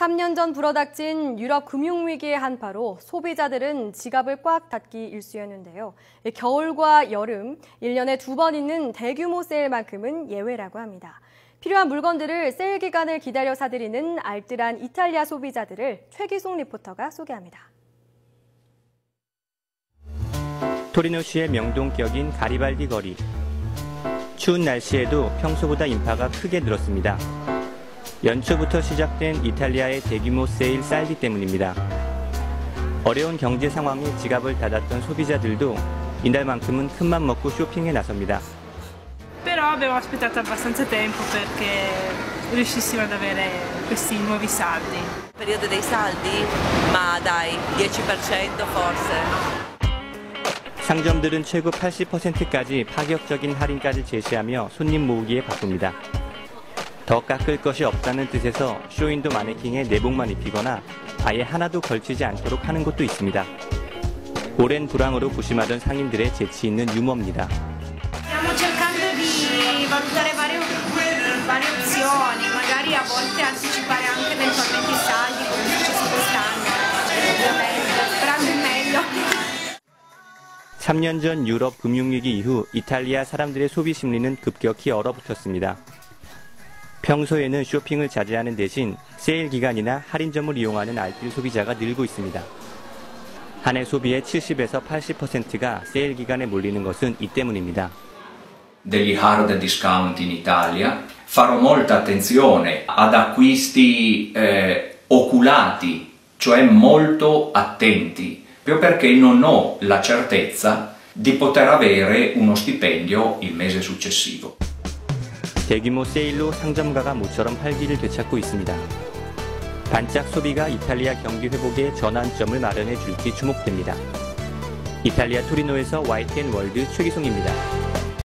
3년 전 불어닥친 유럽 금융위기의 한파로 소비자들은 지갑을 꽉 닫기 일쑤였는데요. 겨울과 여름, 1년에 두 번 있는 대규모 세일만큼은 예외라고 합니다. 필요한 물건들을 세일 기간을 기다려 사들이는 알뜰한 이탈리아 소비자들을 최기송 리포터가 소개합니다. 토리노시의 명동격인 가리발디 거리. 추운 날씨에도 평소보다 인파가 크게 늘었습니다. 연초부터 시작된 이탈리아의 대규모 세일 쌀기 때문입니다. 어려운 경제 상황에 지갑을 닫았던 소비자들도 이날만큼은 큰맘 먹고 쇼핑에 나섭니다. Però abbiamo aspettato abbastanza tempo perché riuscissimo ad avere questi nuovi saldi. periodo dei saldi? Ma dai, 10% forse. 상점들은 최고 80%까지 파격적인 할인까지 제시하며 손님 모으기에 바쁩니다. 더 깎을 것이 없다는 뜻에서 쇼윈도 마네킹에 내복만 입히거나 아예 하나도 걸치지 않도록 하는 곳도 있습니다. 오랜 불황으로 부심하던 상인들의 재치 있는 유머입니다. Stiamo cercando di valutare varie, varie opzioni, magari a volte anticipare anche eventualmente i saldi come è successo quest'anno, ovviamente, sperando in meglio. 3년 전 유럽 금융위기 이후 이탈리아 사람들의 소비 심리는 급격히 얼어붙었습니다. 평소에는 쇼핑을 자제하는 대신 세일 기간이나 할인점을 이용하는 알뜰 소비자가 늘고 있습니다. 한 해 소비의 70에서 80%가 세일 기간에 몰리는 것은 이 때문입니다. degli hard discount in Italia. Farò molta attenzione ad acquisti eh, oculati, cioè molto attenti, proprio perché non ho la certezza di poter avere uno stipendio il mese successivo. 대규모 세일로 상점가가 모처럼 활기를 되찾고 있습니다. 반짝 소비가 이탈리아 경기 회복의 전환점을 마련해 줄지 주목됩니다. 이탈리아 토리노에서 YTN 월드 최기송입니다.